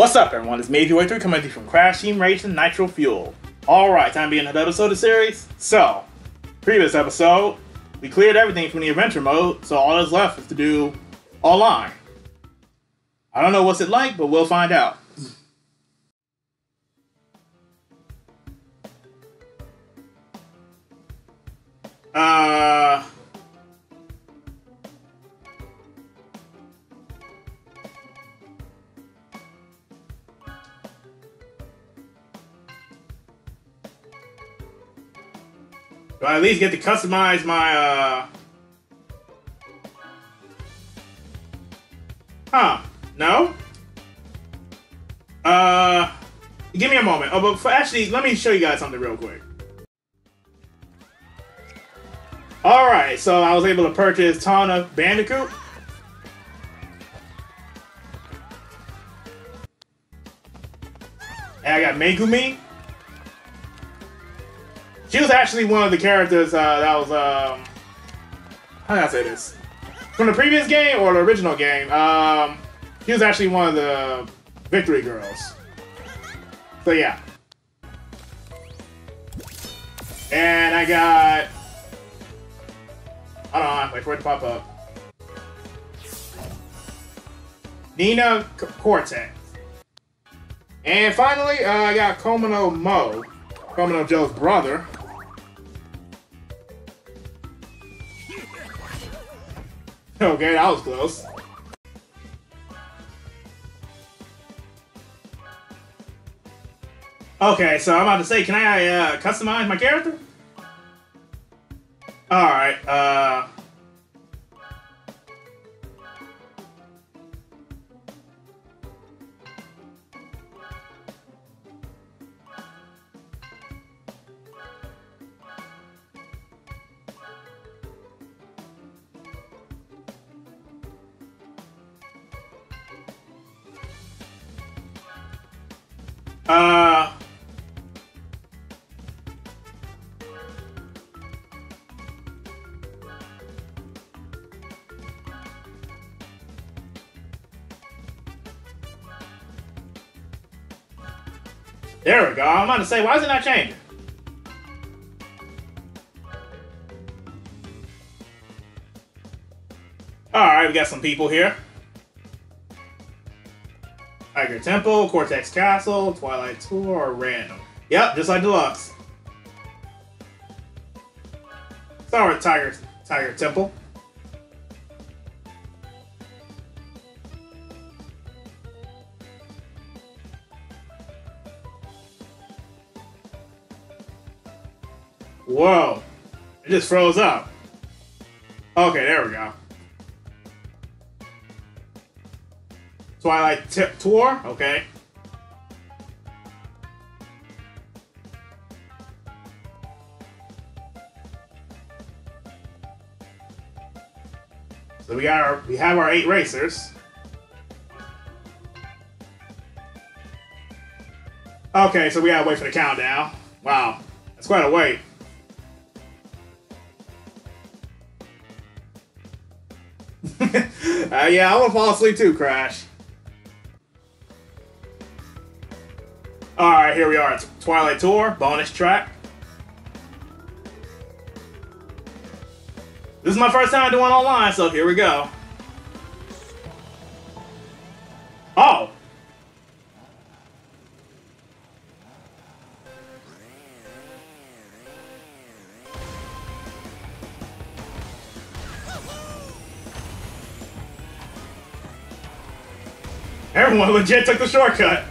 What's up, everyone? It's Maveo83 coming to you from Crash Team Racing Nitro Fuel. Alright, time to begin another episode of the series. So, previous episode, we cleared everything from the adventure mode, so all that's left is to do online. I don't know what's it like, but we'll find out. Uh. Do I at least get to customize my, uh... Huh. No? Uh... Give me a moment. Oh, but for, actually, let me show you guys something real quick. Alright, so I was able to purchase Tawna Bandicoot. And I got Megumi. Was actually one of the characters uh, that was, um, how did I say this? From the previous game or the original game, um, she was actually one of the Victory Girls. So yeah. And I got Hold on, wait for it to pop up. Nina C Cortex. And finally, uh, I got Komodo Moe, Komodo Joe's brother. Okay, that was close. Okay, so I'm about to say, can I uh, customize my character? Alright, uh... There we go. I'm about to say, why is it not changing? Alright, we got some people here. Tiger Temple, Cortex Castle, Twilight Tour, or Random. Yep, just like Deluxe. With Tiger, Tiger Temple. Just froze up. Okay, there we go. Twilight T Tour? Okay. So we got our we have our eight racers. Okay, so we gotta wait for the countdown. Wow, that's quite a wait. Uh, yeah, I want to fall asleep too, Crash. Alright, here we are. It's Twilight Tour, bonus track. This is my first time doing online, so here we go. Everyone legit took the shortcut.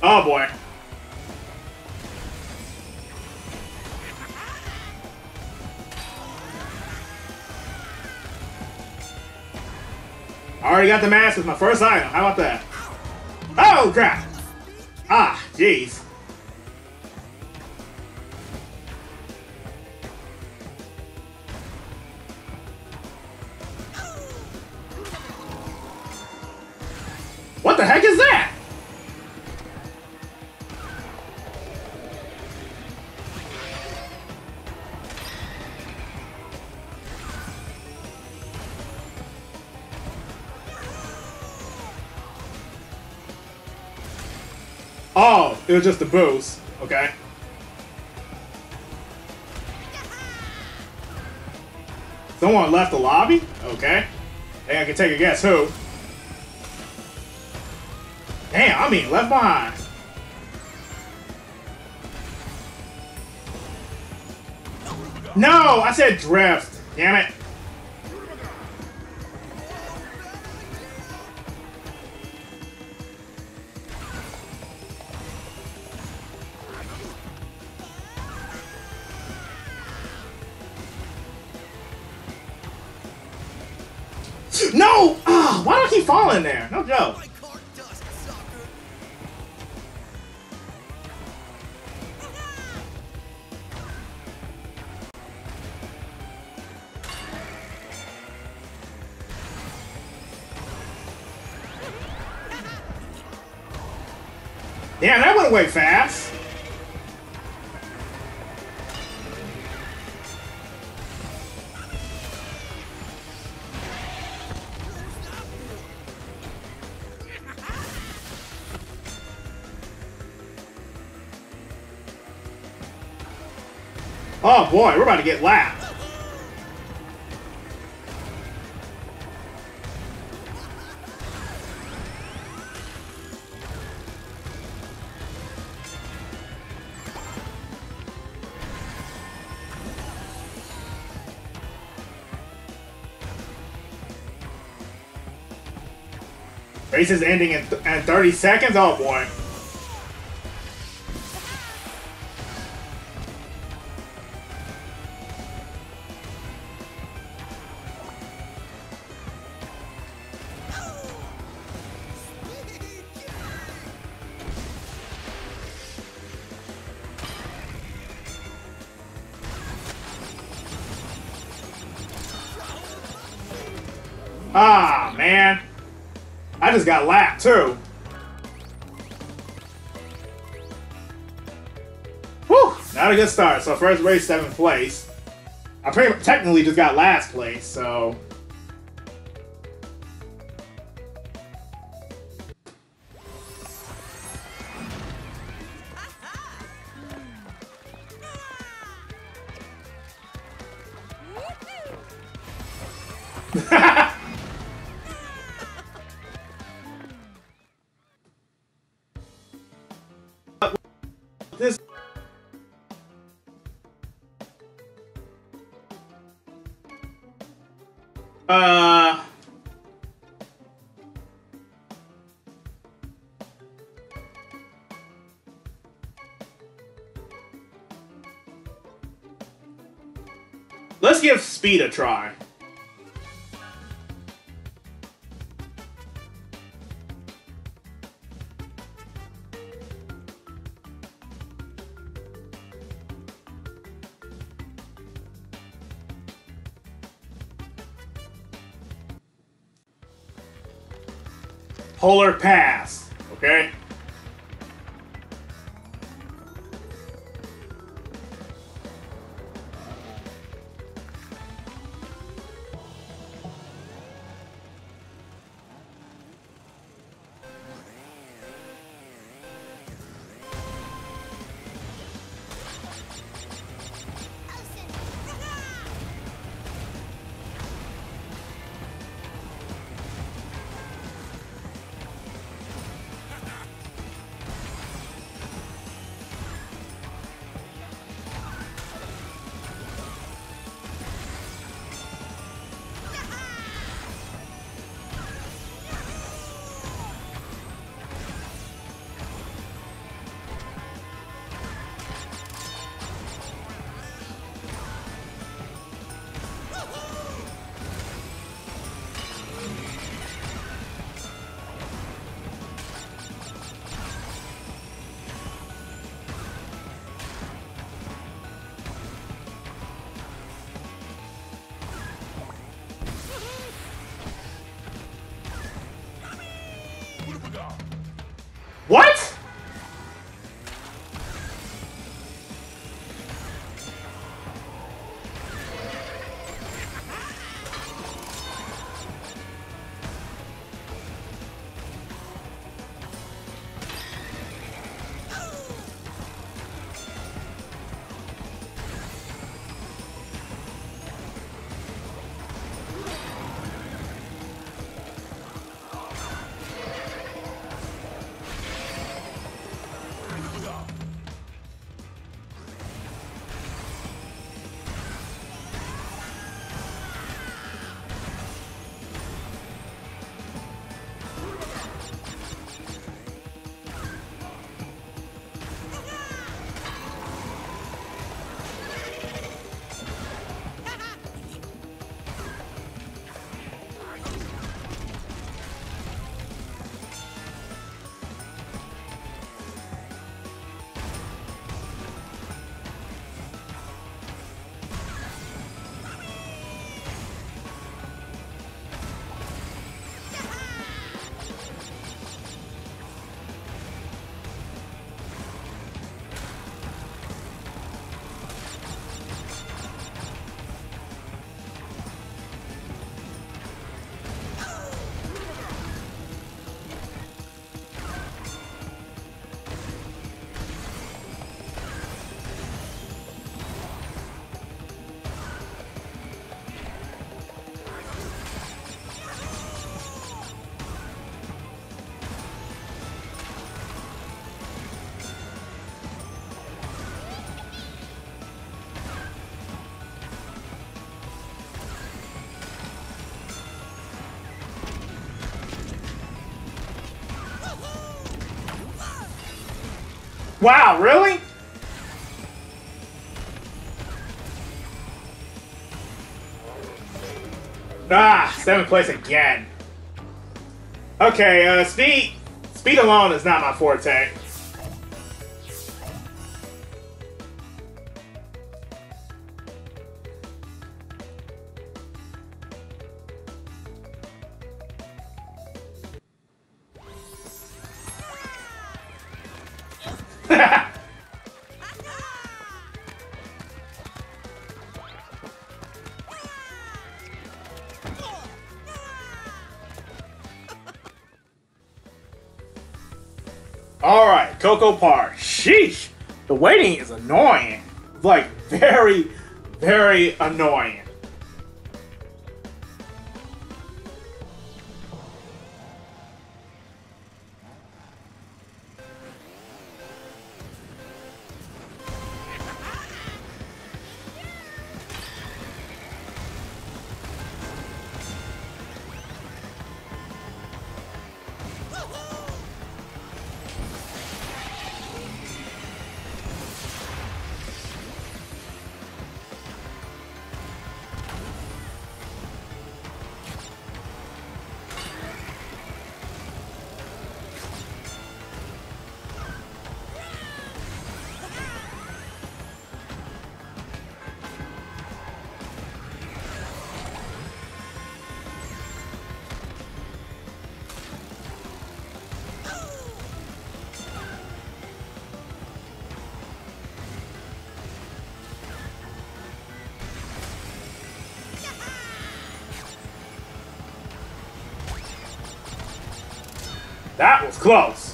Oh boy. I already got the mask with my first item. How about that? Oh, crap! Ah, jeez. Oh, it was just a boost. Okay. Someone left the lobby? Okay. Hey, I can take a guess who. Damn, I mean left behind. No, I said drift. Damn it. No joke. Damn, that went away fast. Boy, we're about to get lapped. Race is ending in, th in 30 seconds? Oh boy. Got lapped, too. Whew, not a good start. So first race, seventh place. I pretty technically just got last place, so... speed a try. Polar Pass, okay? Wow, really? Ah, seventh place again. Okay, uh, speed. Speed alone is not my forte. Sheesh! The waiting is annoying. Like, very, very annoying. Close.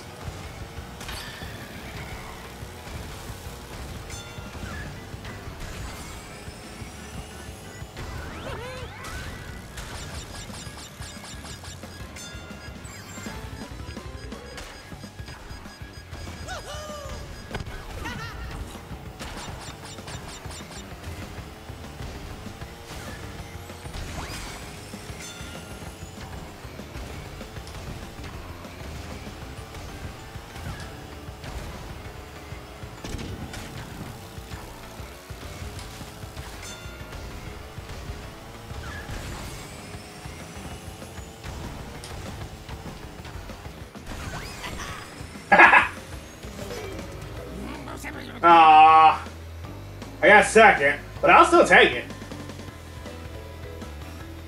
I got second, but I'll still take it.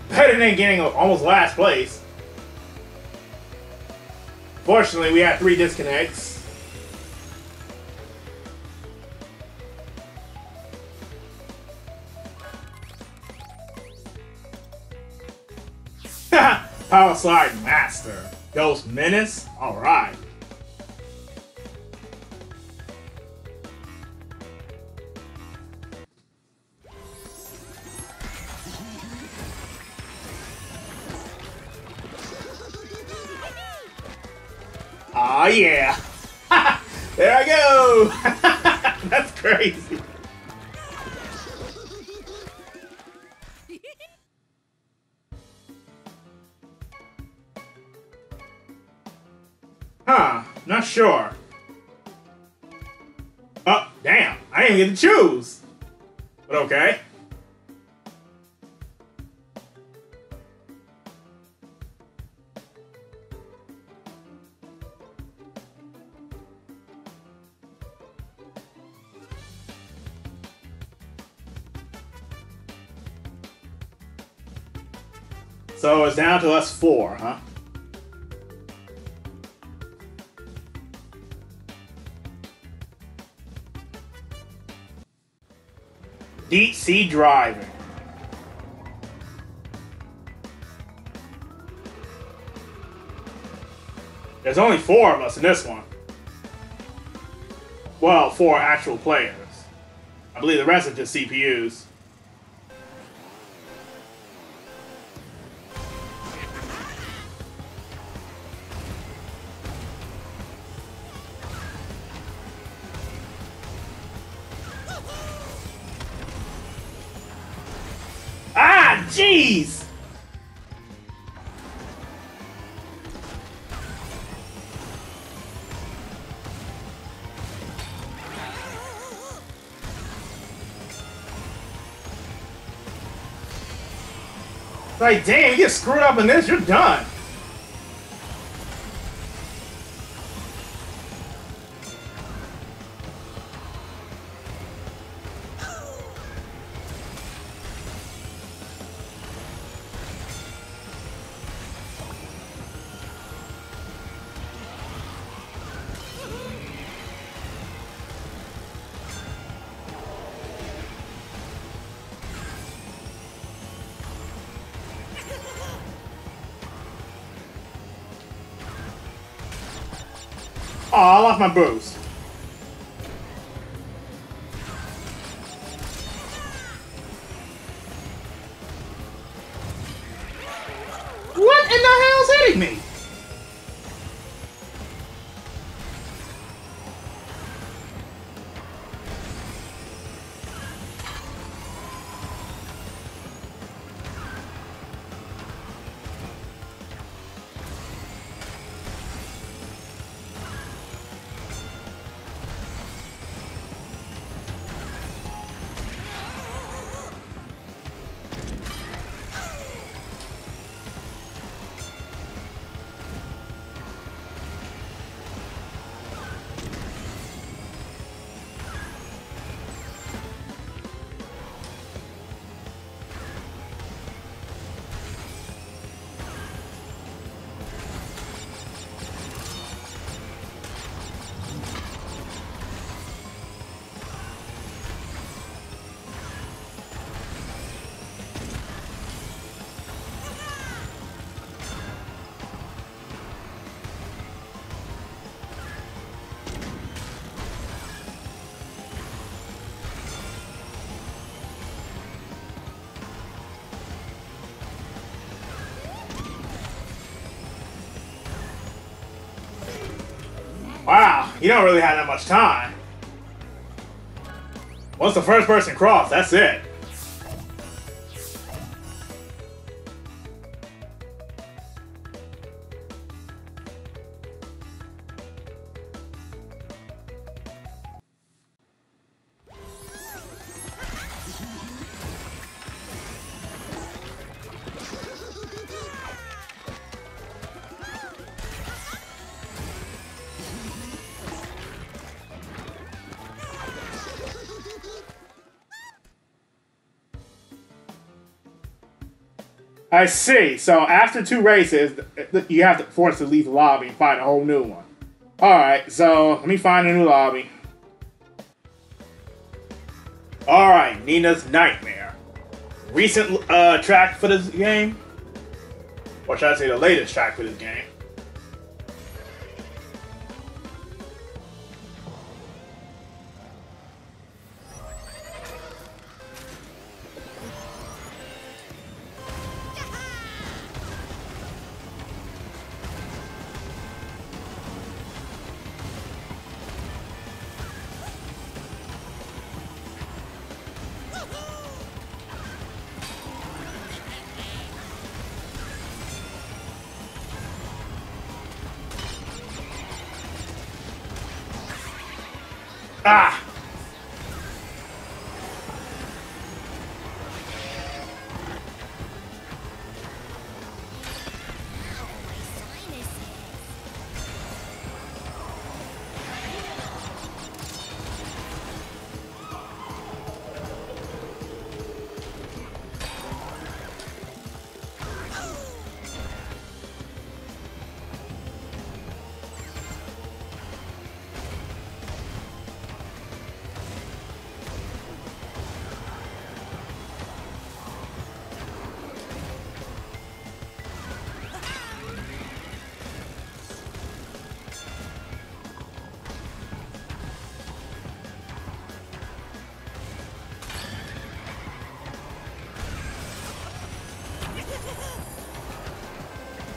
Better than getting almost last place. Fortunately, we had three disconnects. Power Slide Master. Ghost Menace? Alright. Oh yeah! there I go! That's crazy. Huh, not sure. Oh, damn, I didn't get to choose. But okay. To us four, huh? Deep sea driving. There's only four of us in this one. Well, four actual players. I believe the rest are just CPUs. Like, damn, you get screwed up in this, you're done. My boost. You don't really have that much time. Once the first person cross, that's it. I see. So after two races, you have to force to leave the lobby and find a whole new one. Alright, so let me find a new lobby. Alright, Nina's Nightmare. Recent uh, track for this game. Or should I say the latest track for this game. Ah!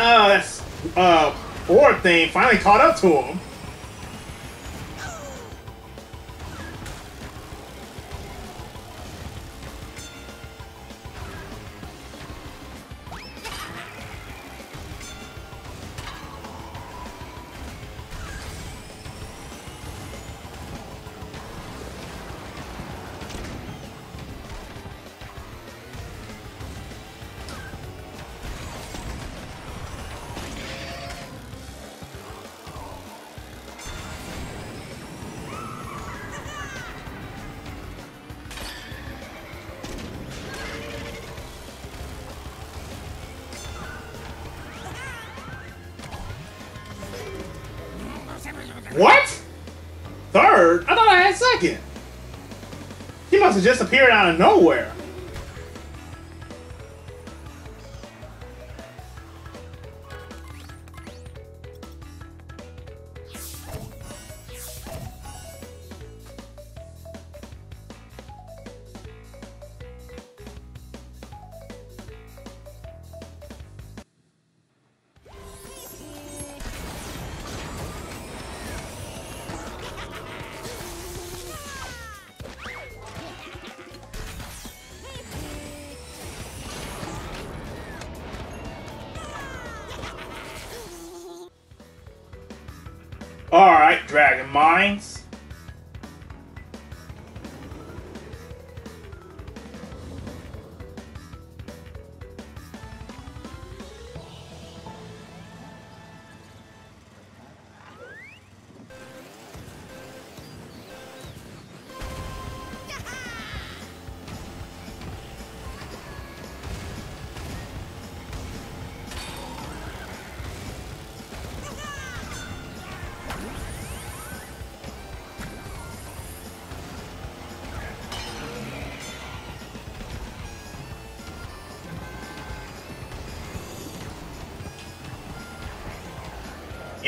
Uh uh board thing finally caught up to him. What? Third? I thought I had second. He must have just appeared out of nowhere. Alright, Dragon Mines.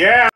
Yeah.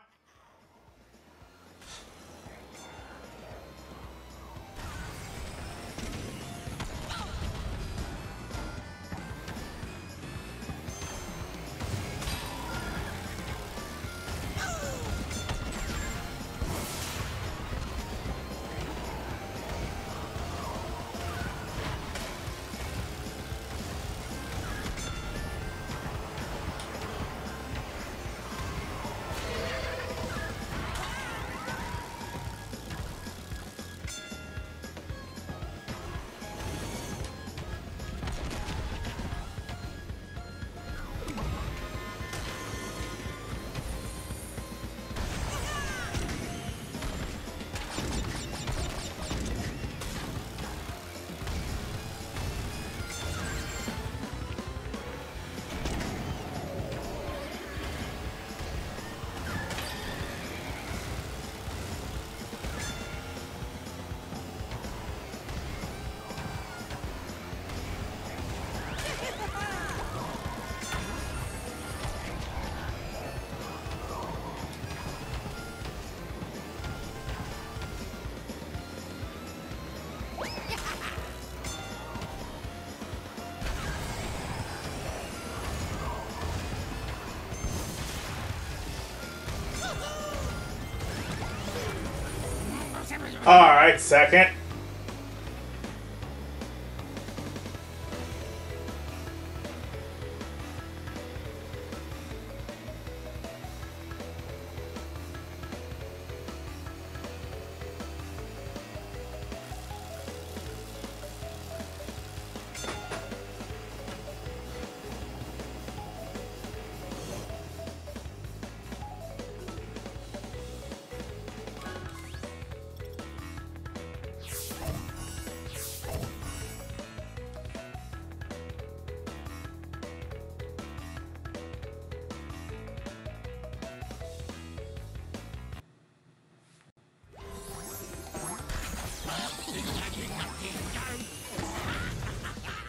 Alright, second.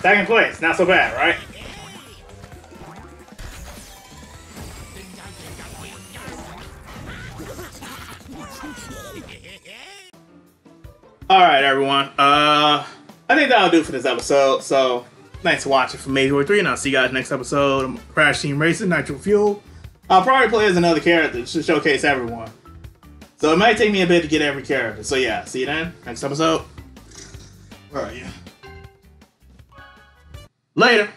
Second place, not so bad, right? Alright, everyone. Uh, I think that'll do for this episode. So, Thanks for watching for Maveo83, and I'll see you guys next episode of Crash Team Racing Nitro Fuel. I'll probably play as another character to showcase everyone. So it might take me a bit to get every character. So yeah, see you then. Next episode. Later.